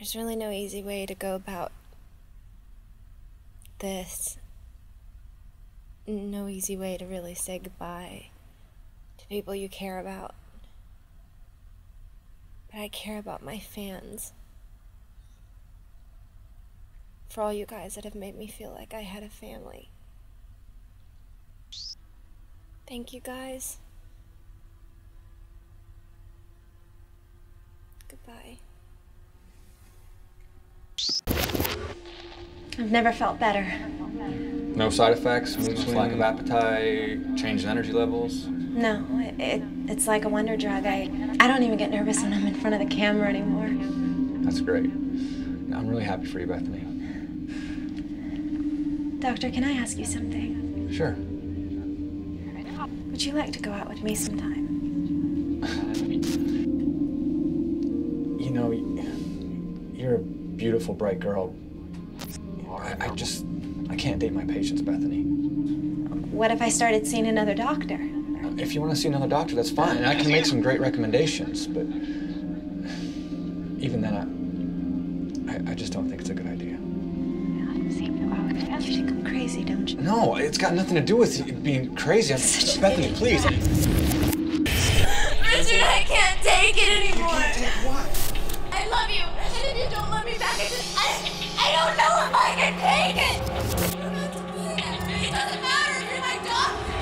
There's really no easy way to go about this. No easy way to really say goodbye to people you care about. But I care about my fans. For all you guys that have made me feel like I had a family. Thank you guys. Goodbye. I've never felt better. No side effects, mood swings, lack of appetite, change in energy levels. No, it, it, it's like a wonder drug. I, I don't even get nervous when I'm in front of the camera anymore. That's great. I'm really happy for you, Bethany. Doctor, can I ask you something? Sure. Would you like to go out with me sometime? You know, you're a beautiful, bright girl. I, I just, I can't date my patients, Bethany. What if I started seeing another doctor? If you want to see another doctor, that's fine. I can make some great recommendations, but even then, I, I, I just don't think it's a good idea. You think I'm crazy, don't you? No, it's got nothing to do with being crazy. I'm, Bethany, please. Richard, I can't take it anymore. You can't take what? I love you, and you don't love me back, I just, I, I don't know if I can take it. It doesn't matter if you're my doctor.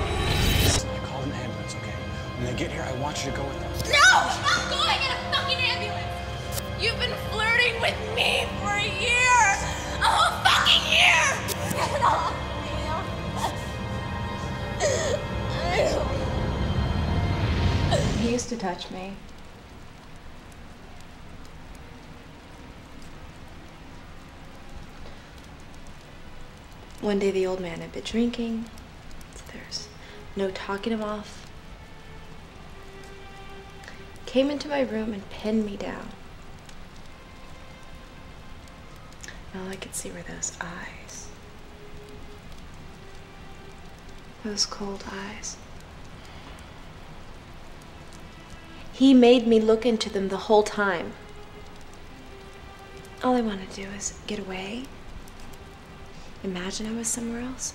You call an ambulance, okay? When they get here, I want you to go with them. No, I'm not going in a fucking ambulance. You've been flirting with me for a year, a whole fucking year. Get off me. He used to touch me. One day the old man had been drinking, so there's no talking him off. Came into my room and pinned me down. All I could see were those eyes. Those cold eyes. He made me look into them the whole time. All I wanted to do was get away. Imagine I was somewhere else.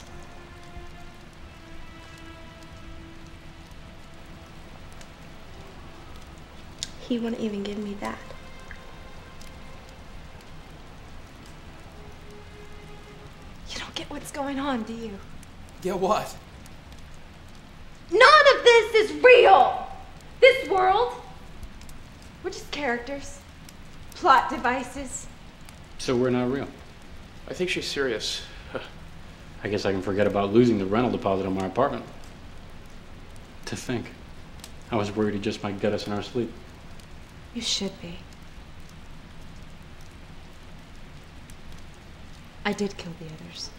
He wouldn't even give me that. You don't get what's going on, do you? Get what? None of this is real! This world, we're just characters, plot devices. So we're not real. I think she's serious. I guess I can forget about losing the rental deposit on my apartment. To think. I was worried he just might get us in our sleep. You should be. I did kill the others.